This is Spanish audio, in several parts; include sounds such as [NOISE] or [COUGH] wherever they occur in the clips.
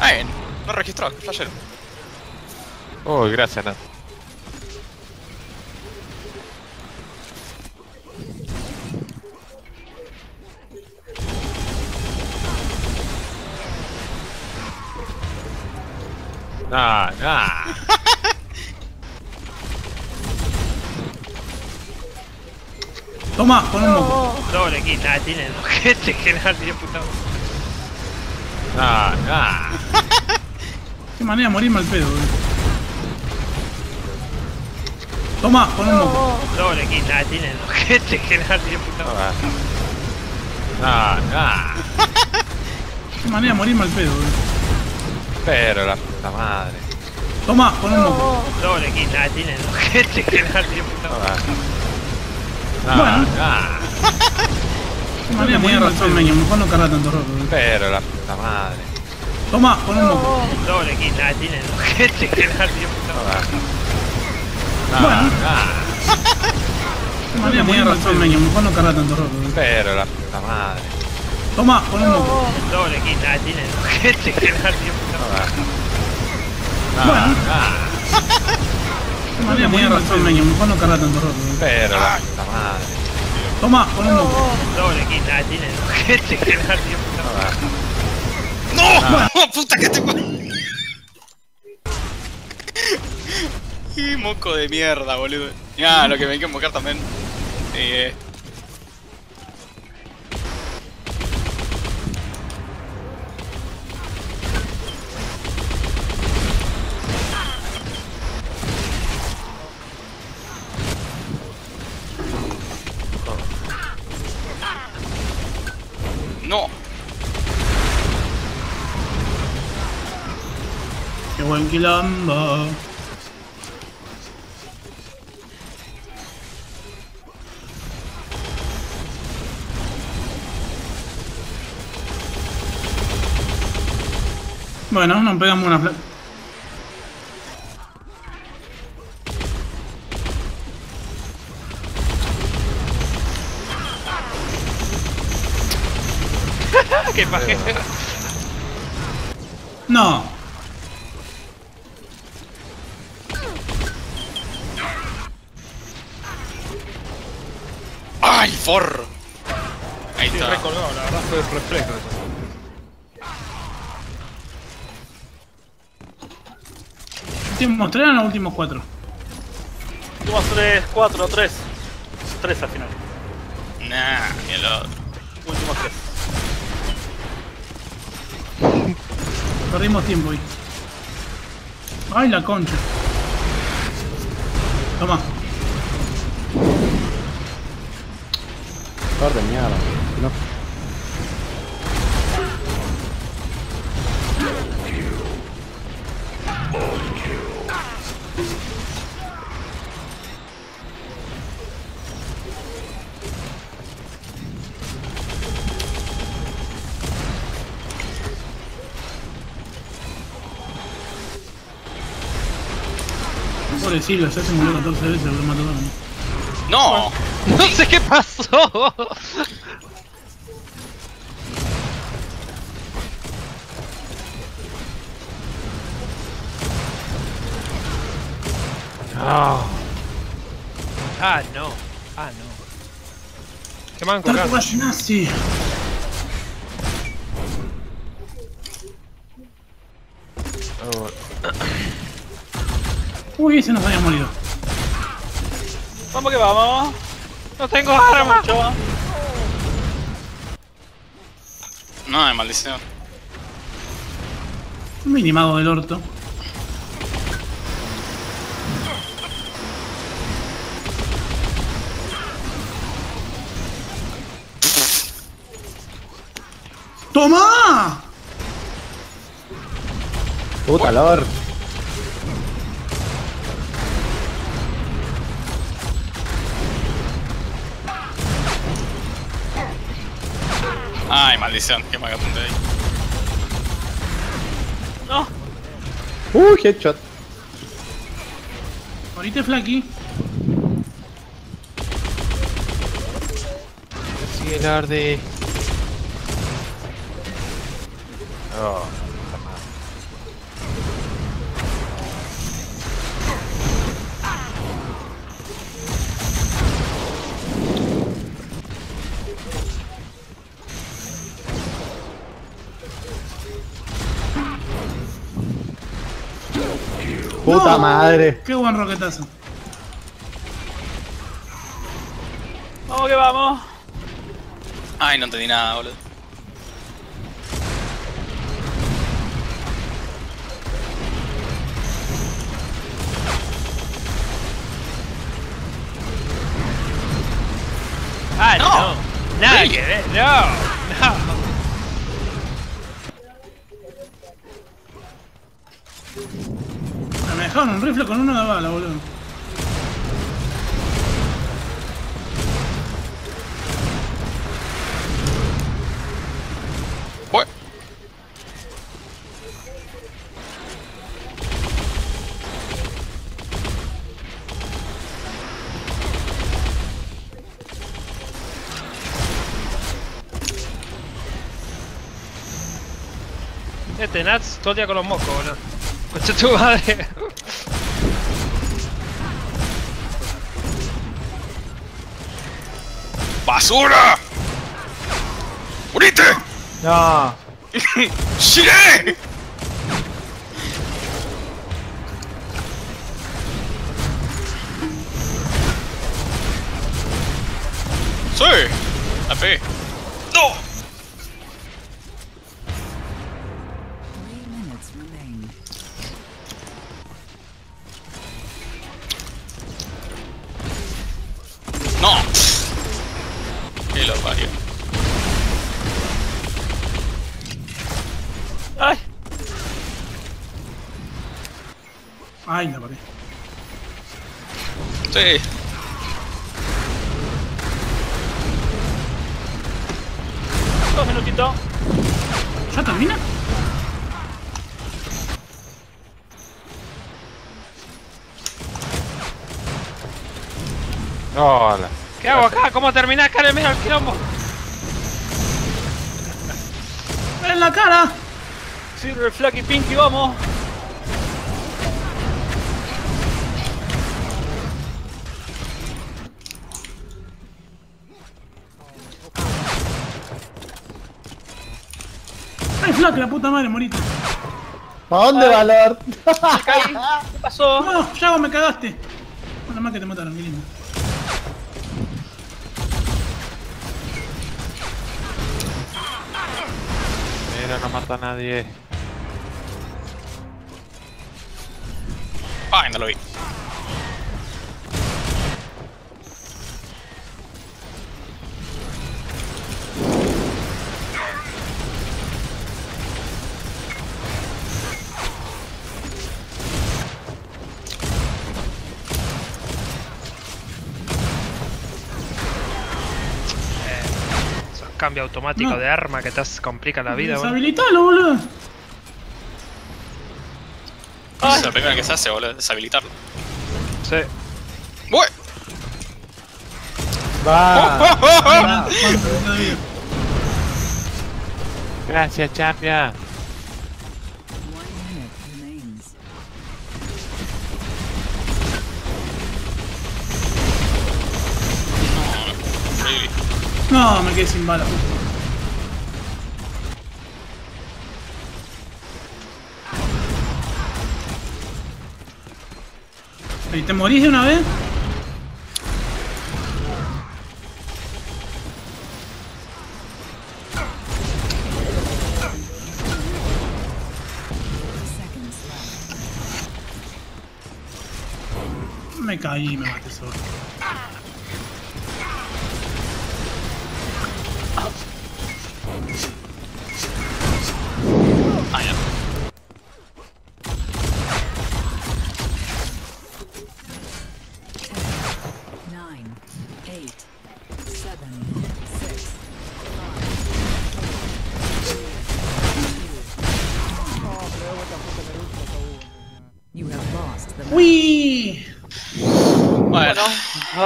Ay, no registró, qué flashero. Uy, gracias, Nat. Nah, nah. Toma, con un moco. Doble kill, nada, tiene dos gente [LAUGHS] que nadie de puta Nah, nah. [LAUGHS] Qué manera de morirme al pedo, boludo. Toma, con un moco. Doble kill, nada, tiene dos gente que nadie de puta madre. Nah, nah. Qué manera de morirme al pedo, boludo. Pero la puta madre. Toma, con un moco. Doble kill, nada, tiene dos gente que nadie de puta madre. Nah, Bueno. nah. [LAUGHS] De morirme al pedo. Meño, mejor no cargar tanto roto, boludo. Pero la puta madre. Toma, con un moco. Doble kill, nada, tiene dos gente que madre. Nah, Bueno. pedo. Meño, mejor no tanto roto. Pero la puta madre. Toma, con un moco. Doble kill, nada, tiene dos gente que madre. Nah, Bueno. pedo. Meño, mejor no tanto roto. Pero la puta madre. Toma, con un moco. Doble kill, nada, tiene dos gente que de puta madre. ¡No! ¡Puta que te... Y [LAUGHS] moco de mierda, boludo. Ya, lo que me hay que invocar también. Eh, quilombo. Bueno, nos pegamos una fla- [LAUGHS] Qué paje. No. Forro! Ahí Estoy está. recolgado, la verdad fue reflejo eso. Últimos tres o los últimos cuatro. Últimos 3, 4, 3. 3 al final. Nah, ni el otro. Últimos 3. [LAUGHS] Perdimos tiempo ahí. Ay, la concha. Toma. Par de mierda. No. Pobre Silva, ya se murió 14 veces, lo mató todo. ¡No! [LAUGHS] No sé qué pasó. Ah, Ah, no. Ah, no. Qué manco, acá. Nazi. oh, Uy, ese nos había morido. Vamos que vamos. No tengo arma. Mucho. No, de maldición. Un minimago del orto. ¡Toma! Puta lord. Maldición, que me apunté ahí. No. Uh, headshot. Ahorita Flaky. sigue el arde. Puta No. madre. Qué buen roquetazo. Vamos que vamos. Ay, no entendí nada, boludo. Ah, No. no. Nada Really? que ver. No. [LAUGHS] No. Dejaron un rifle con una de bala, boludo. Este Nats todo el día con los mocos, boludo. Concha tu madre. ¡Basura! ¡Morite! No. ¡Shiré! ¡Sí! La pegué. ¡No! Ay, la pared. Sí. Dos minutitos. ¿Ya termina? Hola. ¿Qué hago acá? ¿Cómo terminar acá en el quilombo? ¡En la cara! Silver, Flaky, Pinky, vamos. ¡Ay, flaca, la puta madre, morita! ¿A dónde, Valor? [LAUGHS] ¿Qué pasó? No, Yago, me cagaste. Bueno, más que te mataron, qué lindo. Mira, no mata a nadie. ¡Ay, no lo vi! Automáticos No. de arma que te hace- complica la vida, boludo. Deshabilitalo, boludo. Esa es la primera que se hace, boludo, deshabilitarlo. Sí. ¡Ué! [LAUGHS] Va. Ah. Gracias, champion. No, me quedé sin bala. Ey, ¿Te morís de una vez? Me caí y me maté solo.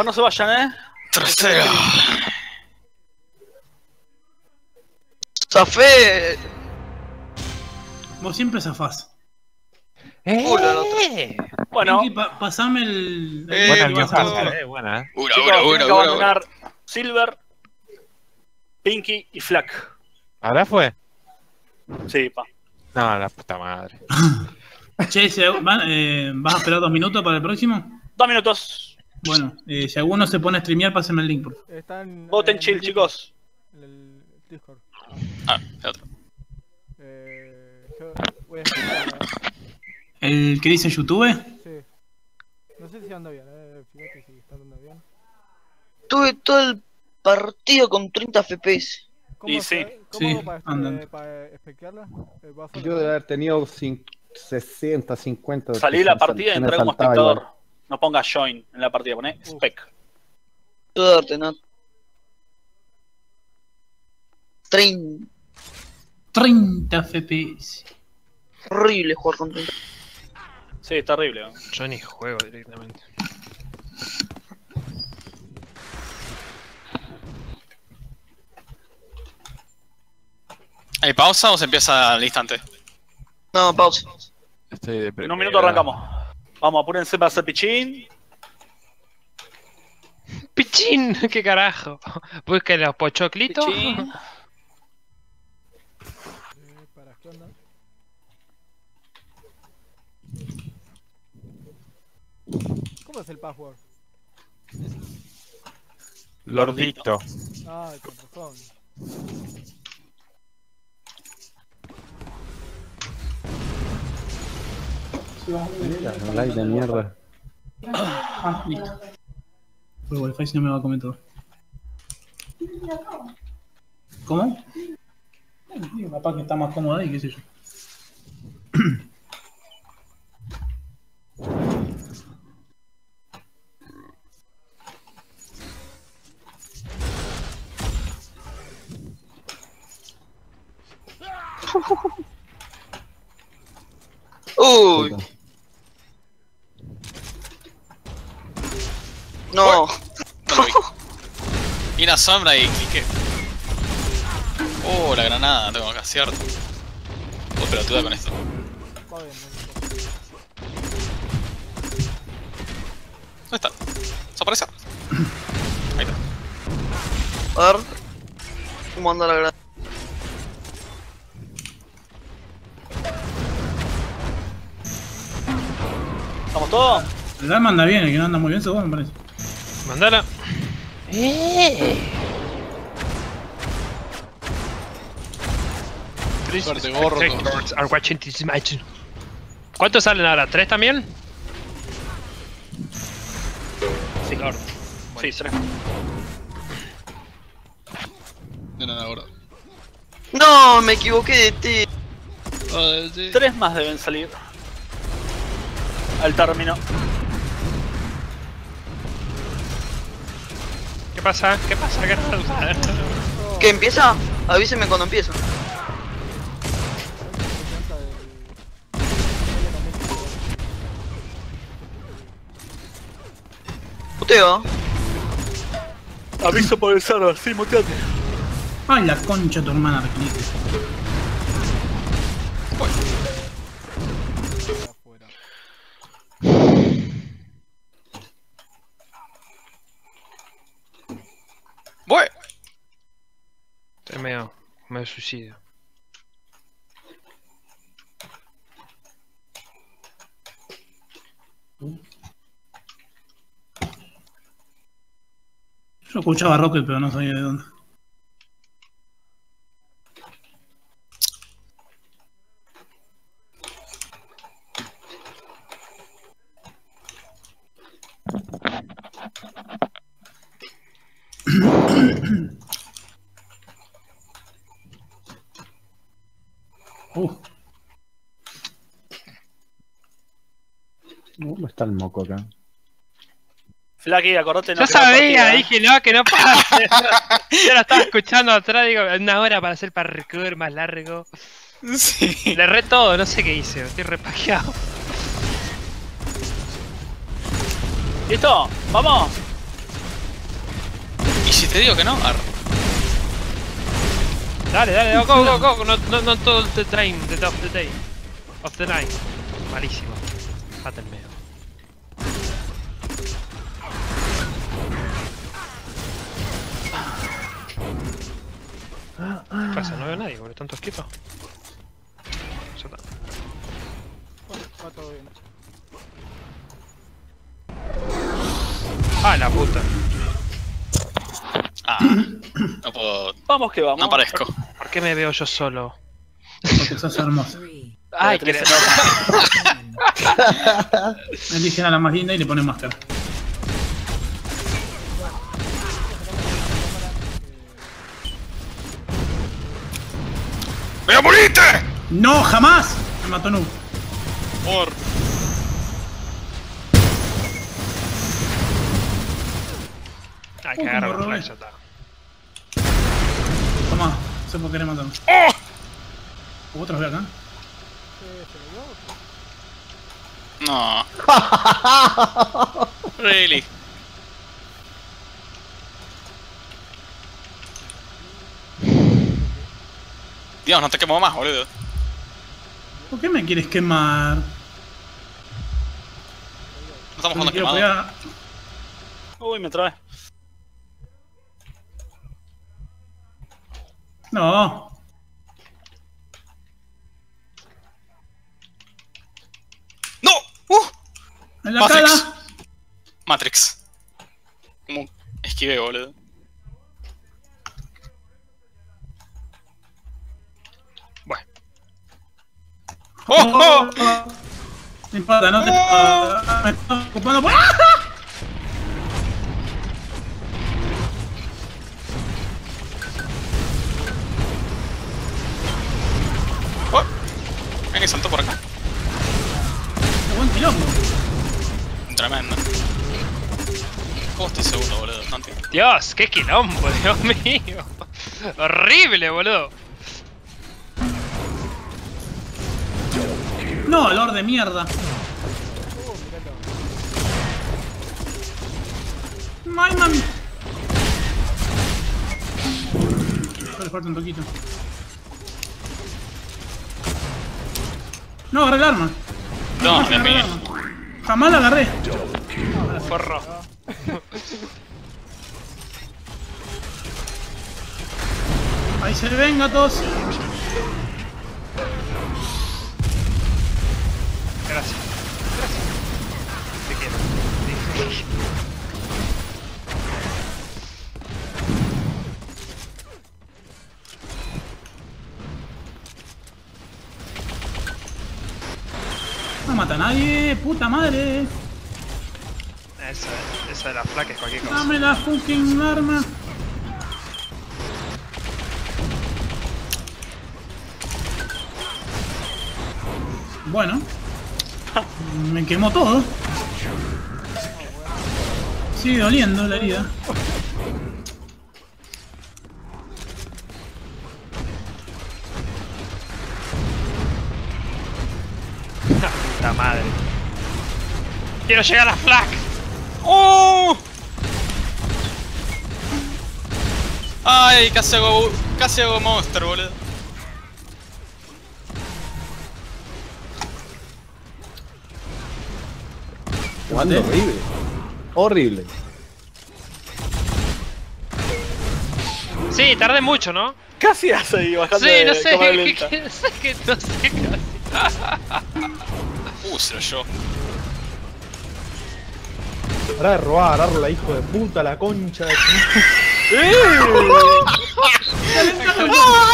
No se vayan, eh. tercero. ¡Zafé! Vos siempre zafás. ¡Eh! Bueno, Pinky, pa- pasame el. Eh, Buena el. Newcastle, eh. Buena, eh. Chicos, ura, tienen ura, que ura. abandonar Silver, Pinky y Flack. ¿Ahora fue? Sí, pa. No, la puta madre. [LAUGHS] Che, se- eh, ¿vas a esperar dos minutos para el próximo? Dos minutos. Bueno, eh, si alguno se pone a streamear, pásenme el link, por favor. Están. Voten en chill, el chicos. En el Discord. Ah, el otro. Eh, yo voy a explicarla, ¿El que dice YouTube? Sí. No sé si anda bien, eh. Fíjate si está andando bien. Tuve todo el partido con 30 FPS. ¿Cómo, Y sí. ¿cómo Sí, hago para, andan. eh, para? Eh, ¿vas a- Yo debe haber tenido cin- 60, 50. Salí de la partida y entré como espectador. No ponga join en la partida, poné spec. Suerte, ¿no? 30. 30 FPS. Horrible jugar con 30. Sí, terrible. ¿no? Yo ni juego directamente. ¿Hay pausa o se empieza al instante? No, pausa. Estoy de En un minuto arrancamos. Vamos, apúrense para hacer pichín. ¡Pichín! [LAUGHS] ¿Qué carajo? Busquen los pochoclitos. Pichín. Para, ¿qué onda? ¿Cómo es el password? Lordito. Ah, con razón. Mira, un like de mierda. Ah, listo. Por wifi si no me va a comer todo. ¿Cómo? Digo, capaz que está más cómodo ahí, qué sé yo. Uy, no. No lo vi. [LAUGHS] Y una sombra y cliqué. Oh, la granada, tengo acá, cierto. Oh, pelotuda con esto. Está bien, no importa. ¿Dónde está? ¿Desaparece? Ahí está. A ver. ¿Cómo anda la grada? ¿Estamos todos? El arma anda bien, el que no anda muy bien, seguro me parece. Mandala. Suerte, gordo. Spectators are watching this match. ¿Cuántos salen ahora? ¿Tres también? Sí, claro. Sí, tres. No, no, no, gordo. No, me equivoqué de ti. Sí. Tres más deben salir. Al término. Pasa? ¿Qué pasa? ¿Qué pasa? ¿Qué empieza? Avíseme cuando empieza. Puteo. Aviso por el server, sí, muteate. Ay, la concha de tu hermana, Arquilito. Afuera. Bueno. Medio, medio suicidio. Yo escuchaba Rocket, pero no sabía de dónde. Uh, ¿Cómo está el moco acá? Flaki, acordate no Yo sabía, partida, ¿eh? dije no, que no pase. [LAUGHS] Yo lo estaba escuchando atrás, digo, una hora para hacer parkour más largo. Sí. Le erré todo, no sé qué hice, estoy repaqueado. ¿Listo? ¿Vamos? ¿Y si te digo que no? Dale, dale, go, go, go, [LAUGHS] no, no, no todo the time, the of the day, of the night. Malísimo. Mátenme. ¿Qué pasa? No veo a nadie, boludo, tantos quietos. Ya está. Va todo bien. Ah, la puta. Ah, no puedo. Vamos que vamos. No parezco. ¿Por qué me veo yo solo? Porque sos hermoso. Ay, que... [LAUGHS] Eligen a la más linda y le ponen máscara. ¡Voy a morirte! ¡No, jamás! Me mató Noob. Por. Ay, Uh, me la está. Tomá, no sé por qué le mataron. Otros de acá. No. [LAUGHS] really. Dios, no te quemo más, boludo. ¿Por qué me quieres quemar? No estamos jugando quemado. pegar. Uy, me trae. No. ¡No! ¡Uh! En la Matrix. cara. Matrix. Como esquivé, boludo. ¡Oh! oh! No importa, no te. Oh. Me estoy ocupando por. oh. Ven que saltó por acá. ¡Qué buen quilombo! Tremendo. ¿Cómo estoy seguro, boludo? No entiendo. Dios, qué quilombo, [LAUGHS] Dios mío. Horrible, boludo. No, olor de mierda. ¡Ay, mami! Le falta un toquito. No, agarré el arma. No, mío. arma. Jamás la agarré. Forro. Ahí se ven gatos. Gracias. Gracias. Te quiero. No mata a nadie, puta madre. Esa, esa de la flaca es cualquier cosa. Dame la fucking arma. Bueno. Me quemó todo. Sigue doliendo la herida. Puta madre. Quiero llegar a la flag. ¡Oh! Ay, casi hago, casi hago monster, boludo. Jugando horrible. Horrible. Sí, tardé mucho, ¿no? Casi hace ahí bajando Sí, de no sé, que, [LAUGHS] que- no sé, que no sé casi. Uh, se lo yo. Pará de robar, la hijo de puta, la concha de [LAUGHS]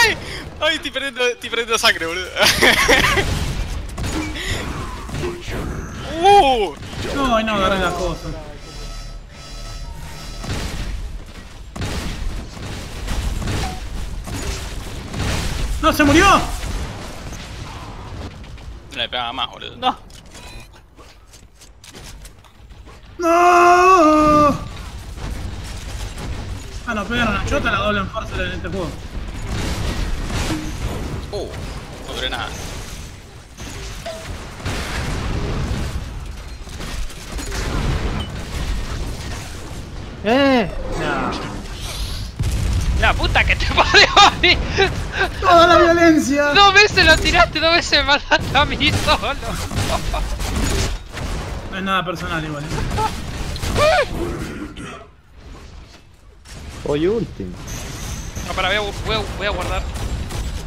¡Ay! ¡Ay, estoy perdiendo, estoy perdiendo sangre, boludo! [LAUGHS] ¡Uh! No, no agarré las cosas. ¡No, se murió! No le pegaba más, boludo. No, ¡No! Ah, no, pegaron a Chota la doble en fuerza en este juego. Uh, no duré nada. ¡Eh! La puta que te parió a mí. ¡Toda la violencia! Dos veces lo tiraste, dos veces me mataste a mí solo. No es nada personal igual. Hoy último. No, para, voy a, voy a, voy a guardar.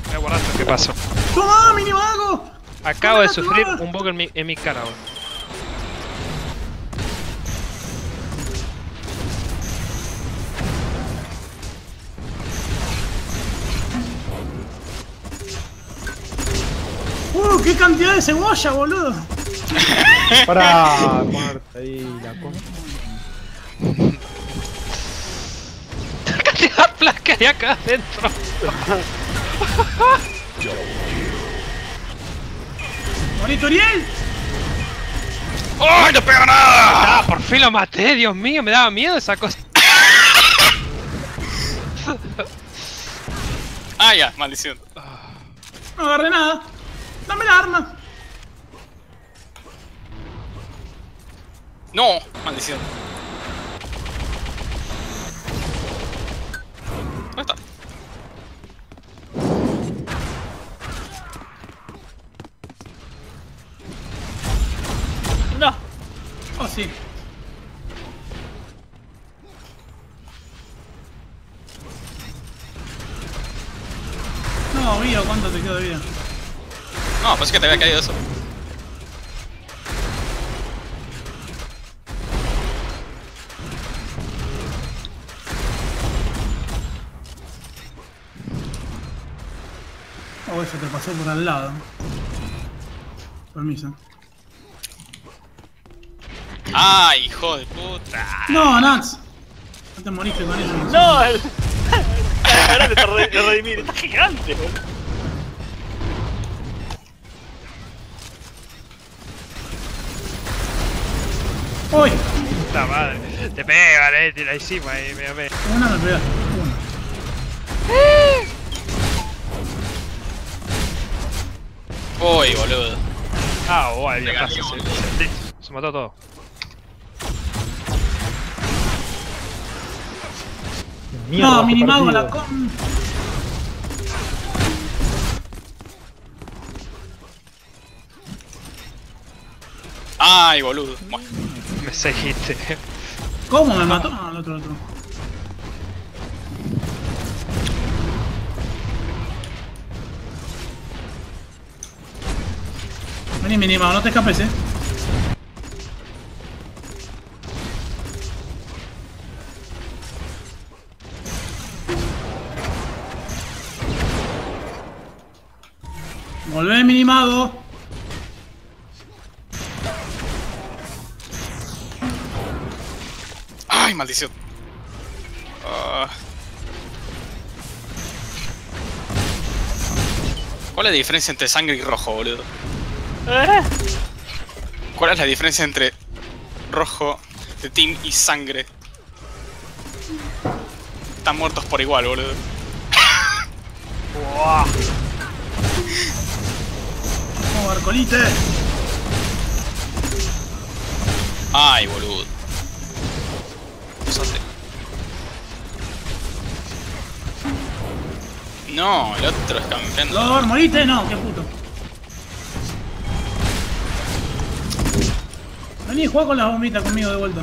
Voy a guardar lo que pasó. ¡Toma, minimago! Acabo de sufrir un bug en mi, en mi cara, boludo. ¡Qué cantidad de cebolla, boludo! [LAUGHS] Para ponerte ahí la cosa. La cantidad de placa que hay acá adentro. ¡Bonito Uriel! ¡Ay, no pega nada! Ah, por fin lo maté, Dios mío, me daba miedo esa cosa. Ah, ya, maldición. No agarré nada. Dame la arma. No, maldición. ¿Dónde está? No. Oh, sí. No, Guido, ¿cuánto te quedó de vida? No, pensé que te había caído eso. Oh, eso te pasó por al lado. Permiso. ¡Ay, hijo de puta! No, Nats. No te moriste con eso. No, el. [LAUGHS] Ahora te redimir. Está gigante, boludo. ¡Uy! Puta madre. Te pegan, eh, tira encima y me me. Una me pegaste. Una. Uy, boludo. Ah, guay, tío, se, se- se mató todo. Mierda, No, minimago la con. ¡Ay, boludo! Bueno, Me seguiste. ¿Cómo me mató? No, el otro, el otro. Vení, no te escapes, eh. Volvé, minimago. ¡Ay, maldición! Ah. ¿Cuál es la diferencia entre sangre y rojo, boludo? ¿Eh? ¿Cuál es la diferencia entre rojo de team y sangre? Están muertos por igual, boludo. Buah. Vamos, Arcolite. Ay, boludo. No, el otro es campeón. Lord, moriste, no, qué puto. Vení, juega con las bombitas conmigo de vuelta.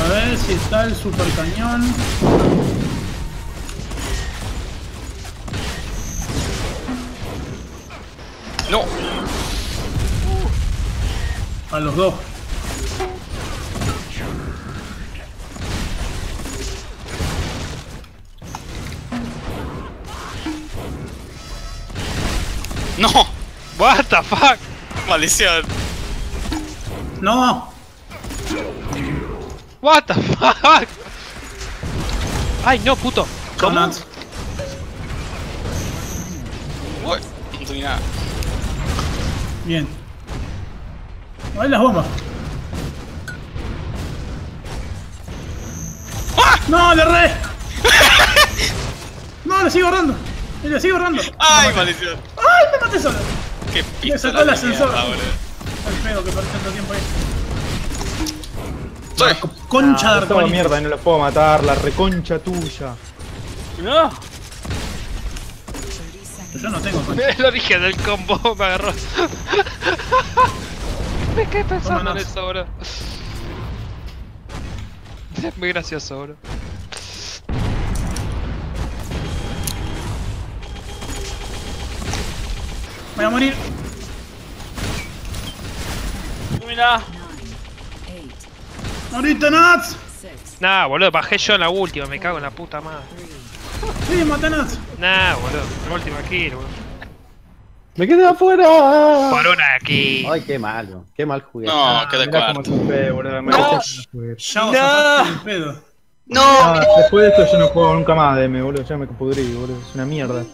A ver si está el super cañón. No, A los dos. [LAUGHS] no, What the fuck? maldición. No, What the fuck? Ay, no, puto. Uy, no tuve nada. Bien. Ahí las bombas. ¡Ah! No, le re. [LAUGHS] No, le sigo ahorrando. Le sigo ahorrando. ¡Ay, maldición! ¡Ay, me solo! ¡Qué Me pista sacó el ascensor. El pedo que perdí tanto tiempo ahí. Soy. Concha de Ah, toda arcoíris. mierda, no la puedo matar, la reconcha tuya. No. Yo no tengo concha. [LAUGHS] Lo dije del combo, [LAUGHS] me agarró. me quedé pensando en eso, bro. [LAUGHS] Es muy gracioso, bro. Voy a morir. Mira. ¡Moriste, Nats! Nah, boludo, bajé yo en la última, me cago en la puta madre. Sí, Nats. Nah, boludo, la última kill, boludo. ¡Me quedé afuera! Por una aquí. Ay, qué malo. Qué mal jugué. No, quedé Mirá cómo cuarto. chupé, boludo. Me No. no. pedo. No, Ah, después de esto yo no juego nunca más DM, boludo. Ya me pudrí, boludo. Es una mierda.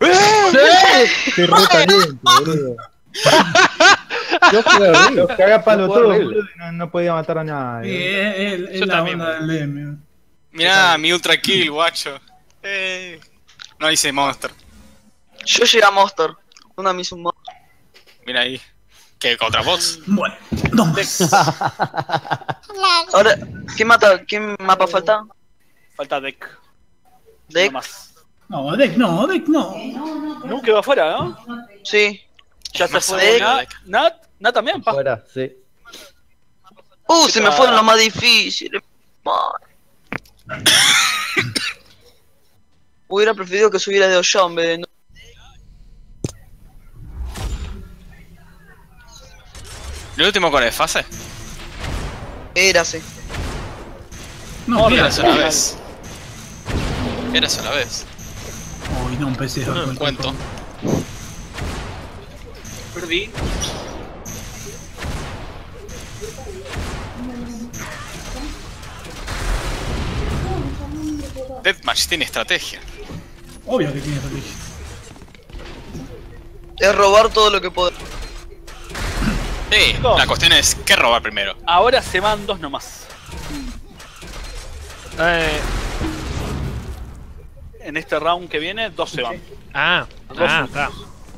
Estoy re caliente, boludo. [LAUGHS] Yo jugué horrible. Los caga palo todo, boludo. No, no podía matar a nadie. Sí, es, es- es Yo la también, onda del DM. Mirá, mi ultra kill, guacho. Eh. No hice monster. yo llegué a Monster. Una me hizo un monster. Mira ahí. ¿Qué? ¿Contra bots? Bueno, más. Ahora, ¿qué mata? ¿Qué mapa falta? Falta deck. Deck. No más. No, Deck no, Deck no. No, quedó afuera, ¿no? Sí. Ya se fue. deck. Nat, Nat, también, pa. Fuera, sí. Uh, se me fueron los más difíciles. Man. Hubiera preferido que subiera de Ollón en vez de... ¿El último con el fase? Érase. No, Era mira. sola vez. Era sola vez. Uy, no empecé a No lo cuento. Perdí. Deathmatch tiene estrategia. Obvio que tiene estrategia. Es robar todo lo que puedo. Sí, No. la cuestión es ¿qué robar primero? Ahora se van dos nomás. Eh, En este round que viene, dos se van. ah, ah, está.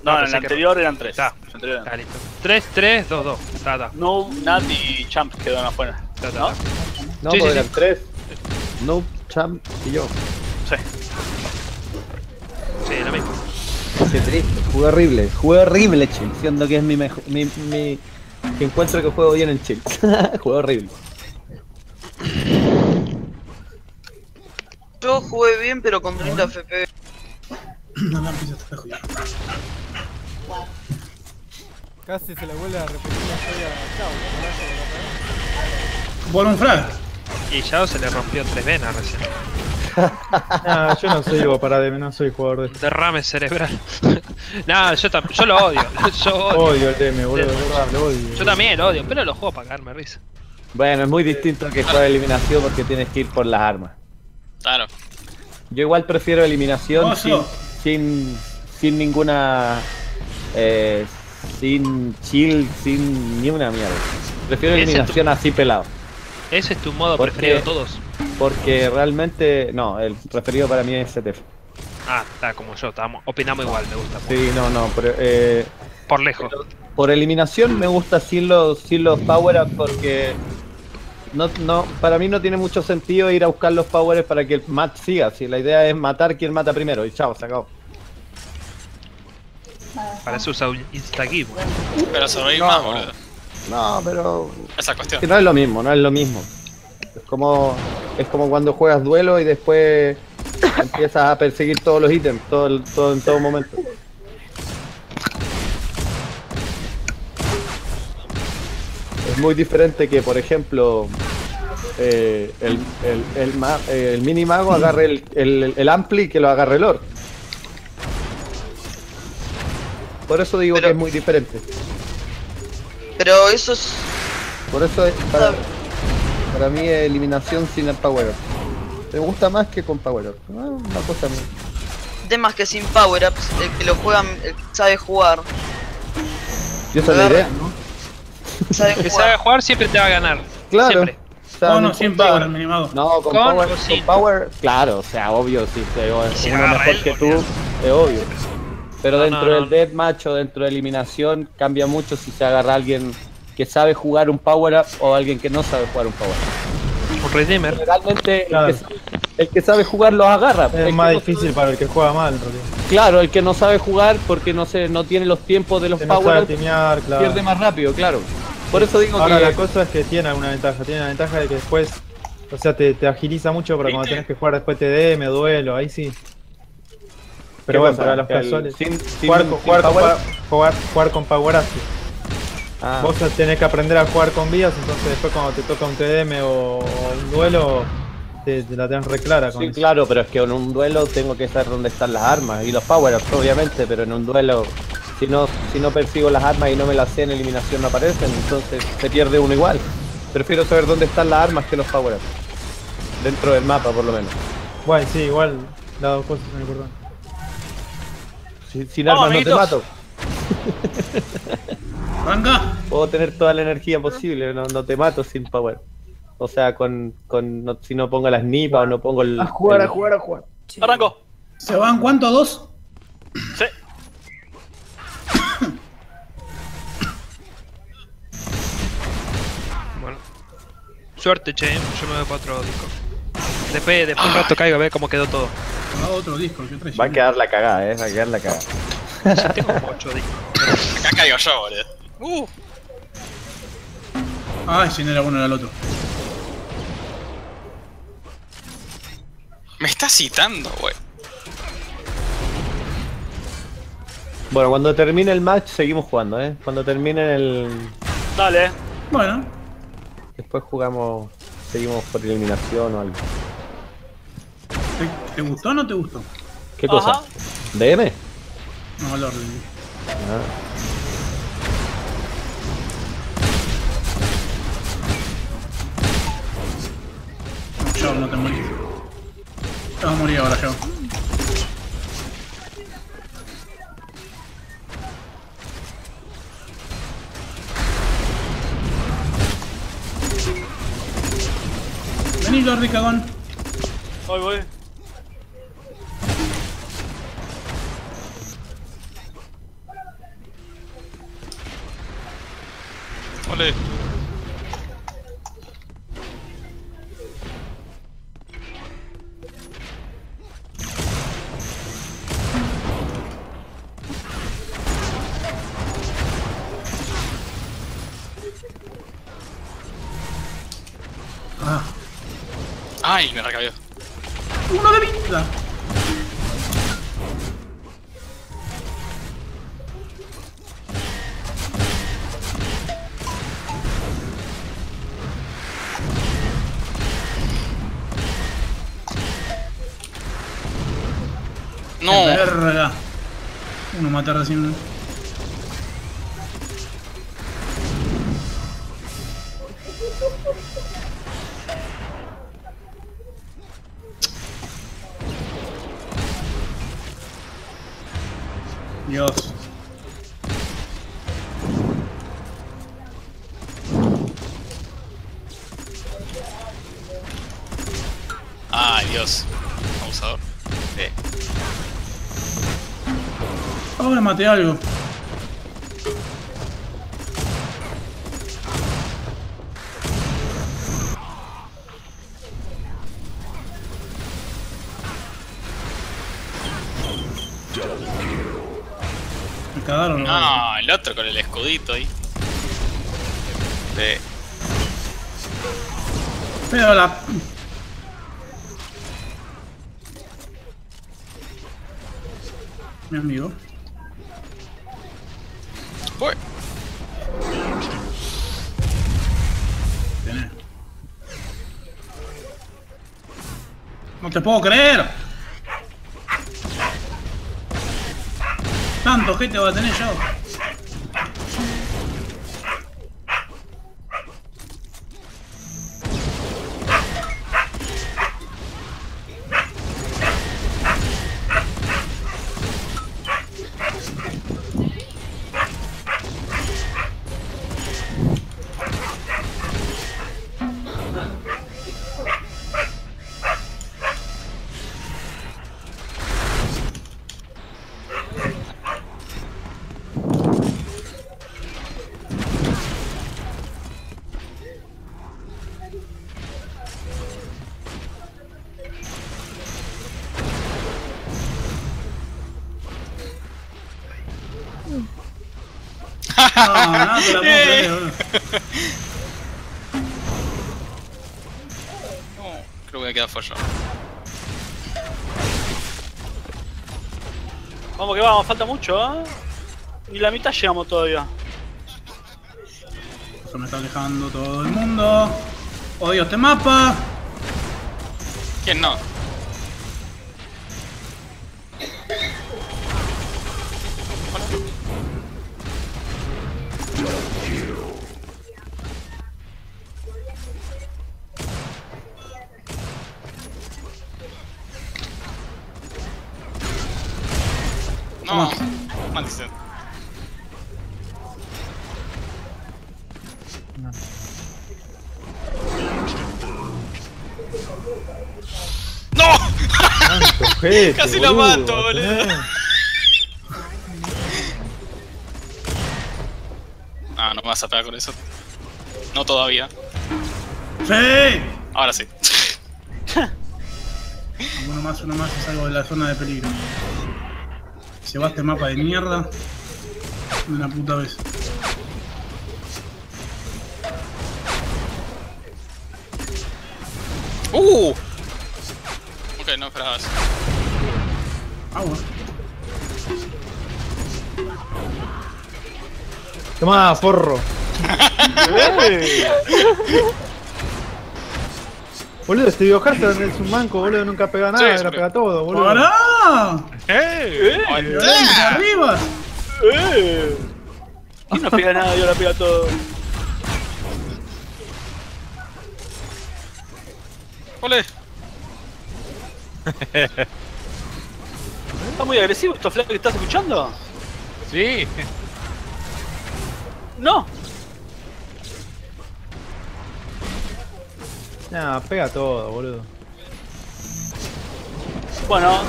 No, en pensé el que- anterior eran tres. Está. Está listo. 3, 3, 2, 2. Está, está. No, Nat y Champ quedaron afuera. está, está, ¿No? No, Sí, sí, eran tres. No, Champ y yo. Sí. Sí, lo mismo. Qué triste. Jugué horrible. Jugué horrible, chill. Siendo que es mi mejor. Mi, mi, que encuentro que juego bien en chill. [LAUGHS] Jugué horrible. Yo jugué bien, pero con 30 FPS. No, no empiezas a jugar. Casi se le vuelve a repetir la historia a Chao. Por un frag. Y Yao se le rompió tres venas recién. Nah, [LAUGHS] yo no soy para DM, no soy jugador de Derrame cerebral. [LAUGHS] no, yo, lo odio. [LAUGHS] Yo odio. Odio el DM, boludo, de verdad, lo odio. Yo también lo odio, pero lo juego para cagarme risa. Bueno, es muy distinto que jugar eliminación porque tienes que ir por las armas. Claro. Yo igual prefiero eliminación sin, sin, sin ninguna. Eh, sin chill, sin ni una mierda. Prefiero eliminación así pelado. Ese es tu modo ¿Por preferido de todos. Porque realmente. No, el preferido para mí es STF. Ah, está como yo, estamos, opinamos igual, me gusta. Sí, no, no. Pero, eh, Por lejos. por eliminación me gusta sin los, sin los power ups porque. No, no, para mí no tiene mucho sentido ir a buscar los powers para que el match siga. Si la idea es matar quien mata primero y chao, se acabó. Para eso usa un instagive. Pero sobrevivir No, más, no. boludo. No, pero Esa cuestión. Que no es lo mismo, no es lo mismo. Es como, es como cuando juegas duelo y después empiezas a perseguir todos los ítems, todo, todo en todo momento. Muy diferente que, por ejemplo, eh, el, el, el, ma- el mini mago agarre el, el, el ampli y que lo agarre el or. Por eso digo Pero- que es muy diferente. Pero eso es. Por eso es para, para mí es eliminación sin el power up. Me gusta más que con power up. Ah, Una cosa mía. Temas que sin power ups, el que lo juega, el que sabe jugar, Y esa es la idea, ¿no? [LAUGHS] sabe Que sabe jugar. jugar siempre te va a ganar. Claro. Siempre. O sea, No, no sin power, minimado. No, con, Con power, con power, claro, o sea, obvio, si te digo, si uno mejor él, que tú, es obvio. Pero No, dentro no, del no. deathmatch o dentro de eliminación cambia mucho si se agarra a alguien que sabe jugar un power up o alguien que no sabe jugar un power up. Un redeemer. Generalmente Claro. el, que sabe, el que sabe jugar los agarra. Es más no- difícil para el que juega mal, porque Claro, el que no sabe jugar porque no se, no tiene los tiempos de los que no power sabe ups timear, claro. pierde más rápido, claro. Por eso digo Ahora que la cosa es que tiene alguna ventaja, tiene la ventaja de que después, o sea, te, te agiliza mucho para cuando tenés que jugar después TDM, duelo, ahí sí. Pero bueno, para los casuales. sin- sin- jugar, sin jugar, con, jugar, jugar con Power Acid. Ah, Vos tenés que aprender a jugar con vías, entonces después cuando te toca un TDM o, o un duelo, te, te la tenés re clara con sí, eso. claro, pero es que en un duelo tengo que saber dónde están las armas y los power-ups, obviamente, pero en un duelo, si no, si no persigo las armas y no me las sé en eliminación no aparecen, entonces se pierde uno igual. Prefiero saber dónde están las armas que los power-ups. Dentro del mapa, por lo menos. Bueno, sí, igual las dos cosas son importantes. Si- sin Vamos, armas no te mato. [LAUGHS] ¡Arranca! Puedo tener toda la energía posible, no, no te mato sin power. O sea, con, con no- si no pongo las nipas o no pongo el. A jugar, el- a jugar, a jugar. Arranco. ¿Se van cuánto? ¿Dos? Sí. Bueno. Suerte, che, yo me voy para otro disco. Después, después un rato caigo a ver cómo quedó todo. Ah, otro disco. Va a quedar la cagada, eh, va a quedar la cagada. Sí, tengo como 8 discos. Acá caigo yo, boludo. Uh, Ay, si no era uno era el otro. Me está citando, wey. Bueno, cuando termine el match seguimos jugando, eh. Cuando termine el. Dale. Bueno, Después jugamos. Seguimos por eliminación o algo. ¿te, te gustó o no te gustó? ¿Qué cosa? ¿DM? No, el orden. Ah. Morir ahora, yo. Vení, Lordi Cagón. Voy, voy. Ay, me recabió. uno de vida. No, Verga. Uno matar recién. Dios. Abusador. Eh, Ahora maté algo. Me cagaron. ¿no? No, el otro con el escudito ahí. Sí. Pero la... Mi amigo. Tenés. No te puedo creer. Tanto gente va a tener yo. No, no te la puedo creer, boludo. No, creo que me queda fallo. Vamos que vamos, falta mucho, ¿eh? Ni la mitad llegamos todavía. Se me está alejando todo el mundo. Odio este mapa. ¿Quién? No, ojete, [LAUGHS] Casi la boludo, mato, boludo. Ah, no me vas a pegar con eso. No todavía. ¡Sí! Ahora sí. [LAUGHS] Uno más, uno más y salgo de la zona de peligro. Se va este mapa de mierda. De una puta vez. ¡Uh! Agua. Tomá, forro. [LAUGHS] Boludo, este Biohazard es un manco, boludo, nunca pega nada, Sí, ahora pega todo, boludo. ¡Pará! ¡Eh! ¡Violencia arriba! ¡Eh! ¿Quién no pega nada y ahora pega todo? ¡Ole! [LAUGHS] ¿Está muy agresivo esto, Flack, que estás escuchando? Sí. ¡No! Nah, pega todo, boludo. Bueno.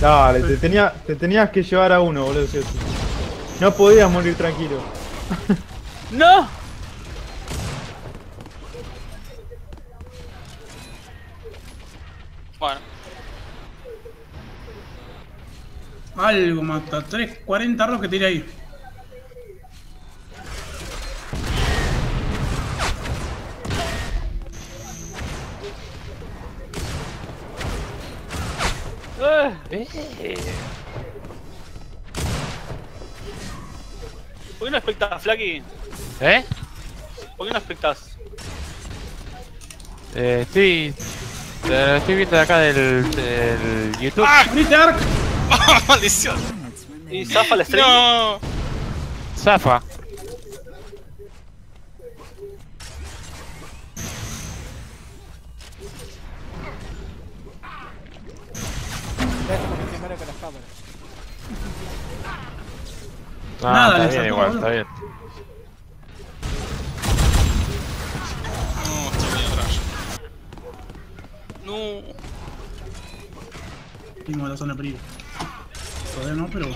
Dale, te, tenía, te tenías que llevar a uno, boludo. No podías morir tranquilo. ¡No! Bueno. Algo mata. 3, 40 arroz que tiré ahí. Eh. ¿Por qué no expectas, Flaky? ¿Eh? ¿Por qué no expectas? Eh, estoy. eh, Lo estoy viendo de acá del, del YouTube. ¡Morite, Ark! ¡Ah, [LAUGHS] maldición! ¿Y zafa la estrella? ¡No! Zafa. Déjame que primero que las cámaras. Ah, Nada, está bien igual, está bien. No, estoy medio trash. No. Tengo la zona peligro. Todavía no, pero.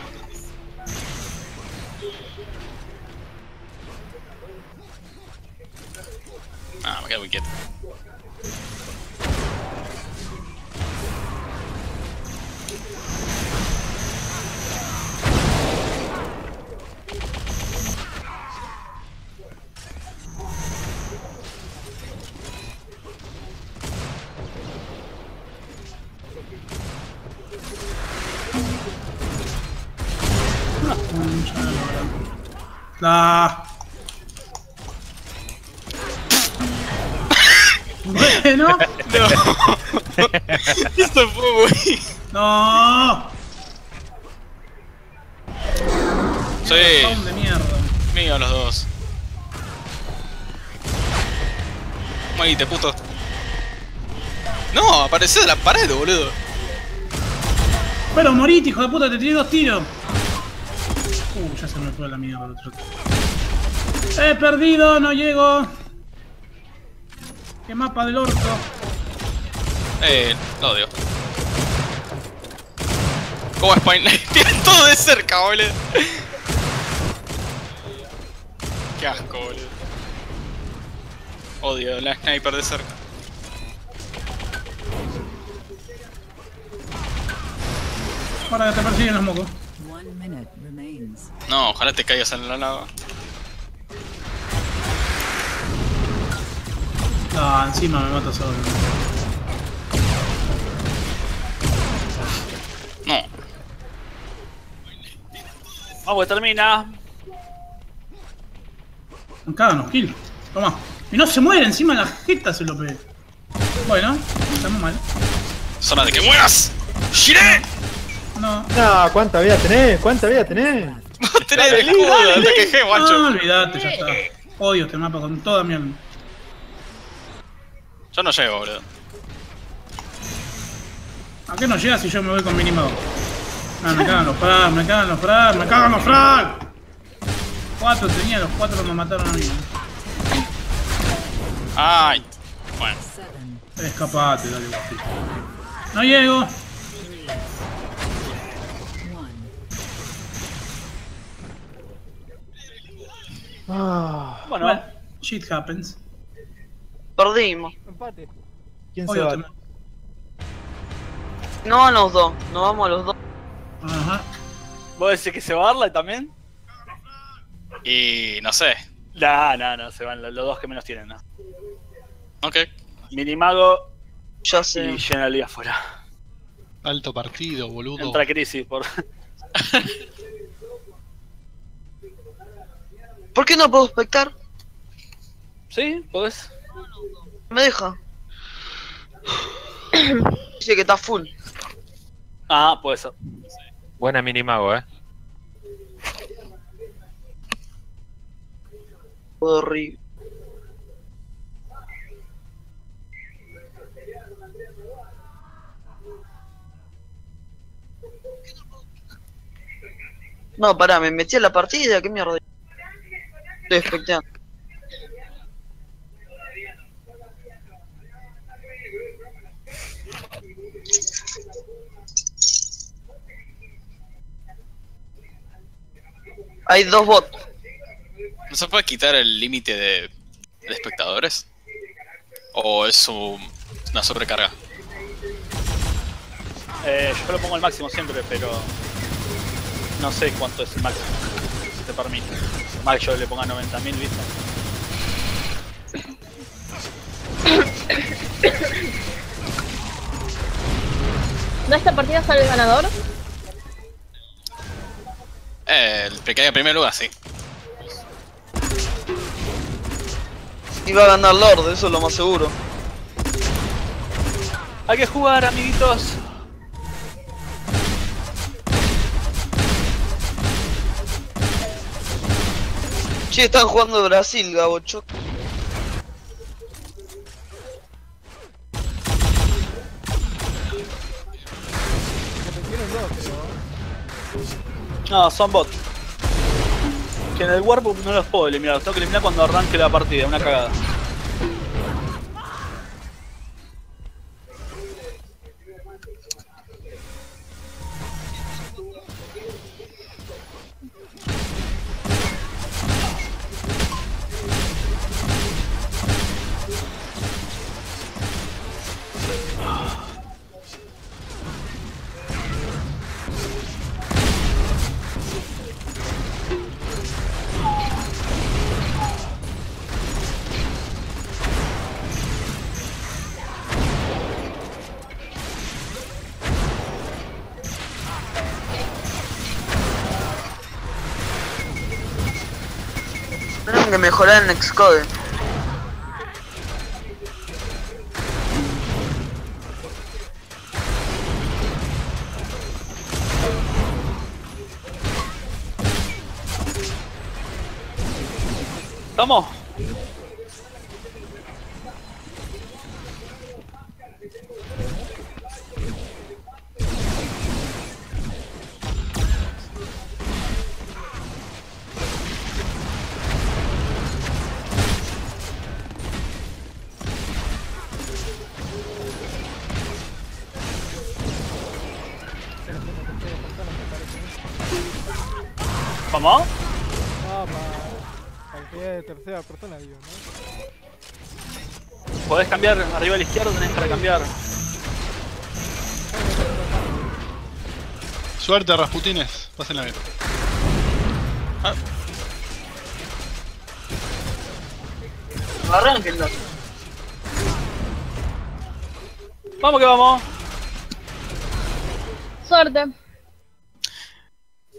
Ah, me quedo muy ¡Ah! Bueno, No. [LAUGHS] [LAUGHS] Esto fue muy. no. Sí, de mierda. mío los dos. Morite, puto. No, apareció de la pared, boludo. Pero morite, hijo de puta, te tiré dos tiros. Uh, ya se me fue la mierda el otro. He perdido, no llego. Qué mapa del orto. Eh, lo odio. ¿Cómo Spine? [LAUGHS] Tiran todo de cerca, boludo. Qué asco, boludo. Odio la sniper de cerca. Para que te persiguen los mocos. One minute remains. No, ojalá te caigas en la lava. Ah, encima me mata solo. No. Vamos, termina. Me cagan los kills. Toma. Y no se muere, encima la jeta se lo pegué. Bueno, estamos mal. Zona de que mueras. ¡Shire! No. No, ¿cuánta vida tenés? ¿Cuánta vida tenés? [LAUGHS] Tenés el escudo, te quejé, No, guacho. olvidate, ya está. Odio este mapa con toda mi alma. Yo no llego, boludo. ¿A qué no llega si yo me voy con minimado? No, me cagan los frags, me cagan los frags, me cagan los frags. Cuatro tenía, los cuatro me mataron a mí. Ay. Bueno. Escapate, dale, guapito. No llego. Ah, Bueno, Bueno, shit happens. Perdimos. Empate. ¿Quién se va? No a los dos, nos vamos a los dos. Ajá. ¿vos decís que se va a darla también? Y no sé. Nah, nah, no, se van los los dos que menos tienen, ¿no? Ok. Minimago Ya y sé. Genali afuera. Alto partido, boludo. Entra crisis por. ¿Por qué no puedo espectar? ¿Sí? ¿Podés? Me deja. [COUGHS] Dice que está full. Ah, puede ser. Buena minimago, eh. Horrible. No, pará, me metí a la partida, qué mierda. Estoy espectando. Hay dos bots. ¿No se puede quitar el límite de, de espectadores? ¿O es un- una sobrecarga? Eh, yo lo pongo al máximo siempre, pero. No sé cuánto es el máximo. Si te permite. Que yo le ponga 90.000, ¿viste? ¿No esta partida sale el ganador? Eh, el que caiga en primer lugar, sí. Iba a ganar Lord, eso es lo más seguro. Hay que jugar, amiguitos. Che, están jugando Brasil, Gabocho. No, son bots. Que en el Warp no los puedo eliminar, los tengo que eliminar cuando arranque la partida, una cagada. Mejorar el Xcode. ¿No? Podés cambiar arriba a la izquierda, tenés para cambiar. Suerte, Rasputines. Pásenla bien. Arranquenlo. Vamos que vamos. Suerte.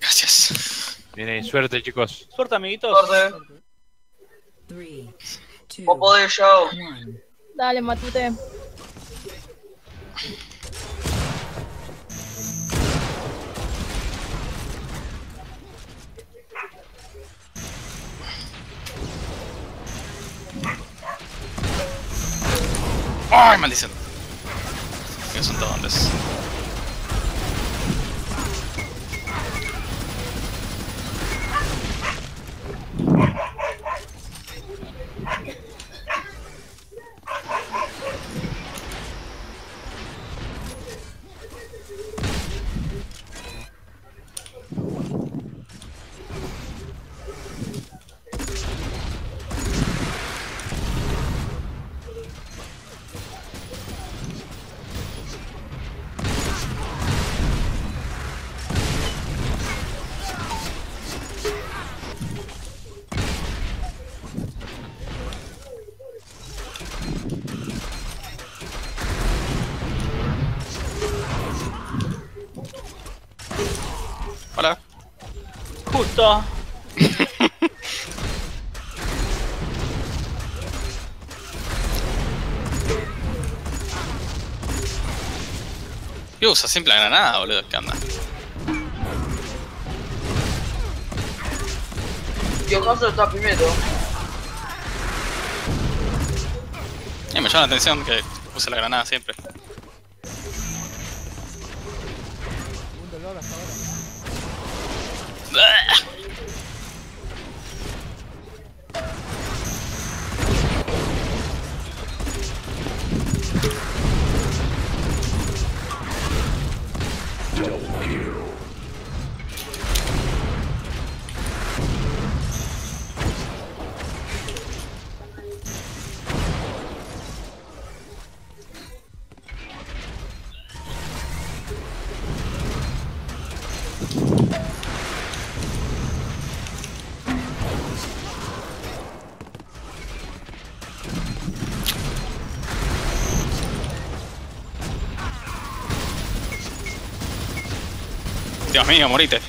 Gracias. Viene, suerte, chicos. Suerte, amiguitos. Suerte. Three, two, Yao. one. Dale, Matute. ¡Ay, maldición! ¿Qué son todos usa siempre la granada, boludo? ¿Qué onda? Johansson está primero. Eh, me llama la atención que use la granada siempre. Dios mío, morite.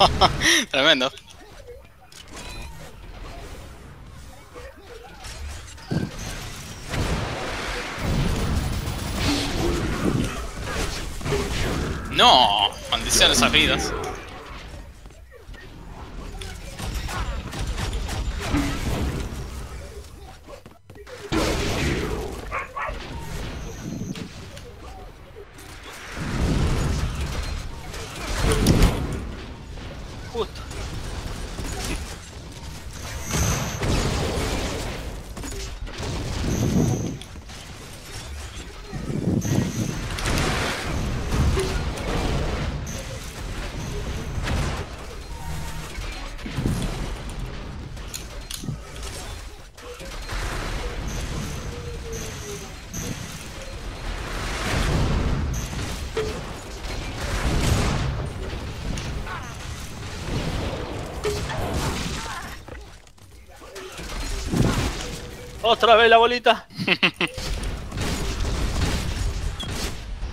[LAUGHS] Tremendo. No, maldición esas Otra vez la bolita. [LAUGHS]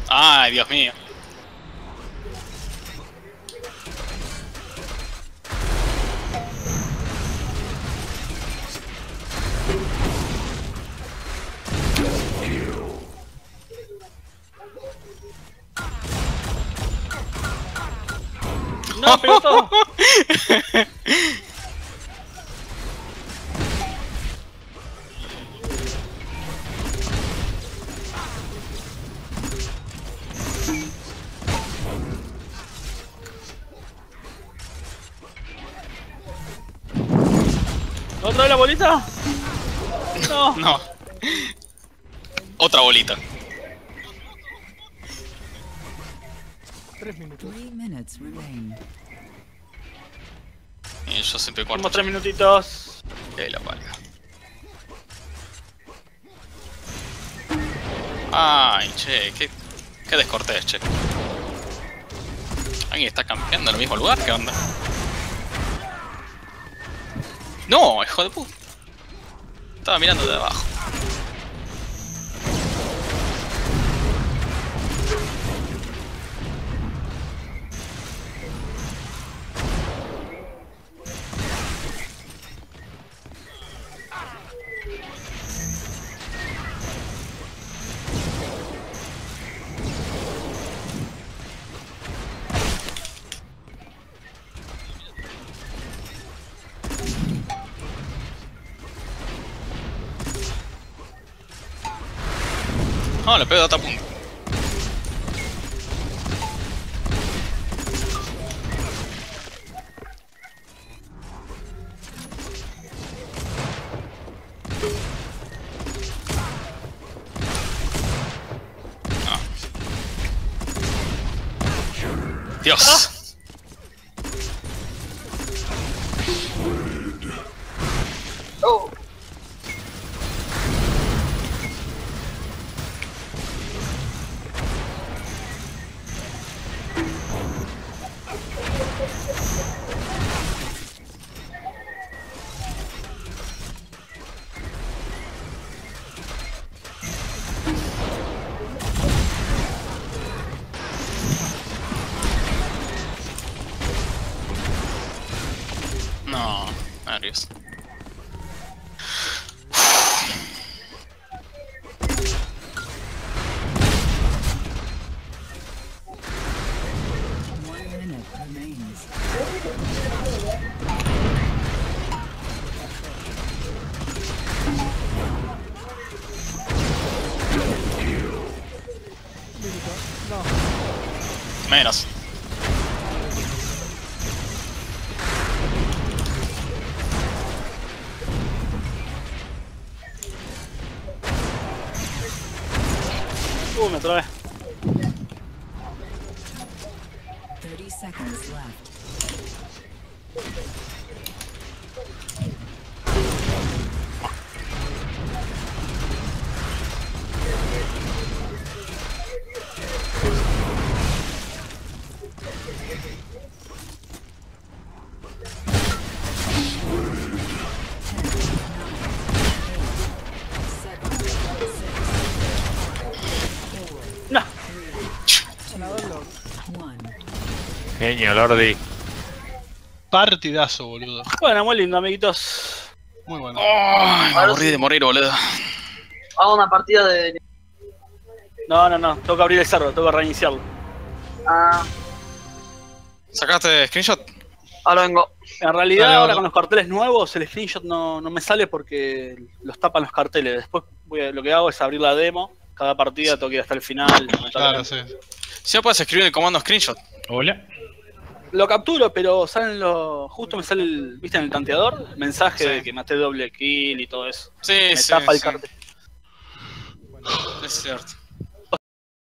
Ay, Dios mío. Últimos tres minutitos. Que la valga. Ay, che, qué, qué descortés, che. ¿Alguien está campeando en el mismo lugar? ¿Qué onda? No, hijo de puta. Estaba mirando de abajo. Menos. Genio, Lordi. partidazo, boludo. Bueno, muy lindo, amiguitos. Muy bueno. Ay, me aburrí de morir, boludo. Hago una partida de. No, no, no. Tengo que abrir el server, tengo que reiniciarlo. Ah, ¿Sacaste screenshot? ahora vengo. En realidad, Dale, ahora con los carteles nuevos, el screenshot no, no me sale porque los tapan los carteles. Después voy a- lo que hago es abrir la demo. Cada partida tengo que ir hasta el final. Claro, sí. Si no puedes escribir el comando screenshot. Hola. Lo capturo, pero salen los. Justo me sale el. ¿Viste en el tanteador? Mensaje Sí. de que maté doble kill y todo eso. Sí, Me sí, tapa el sí. cartel. Es cierto.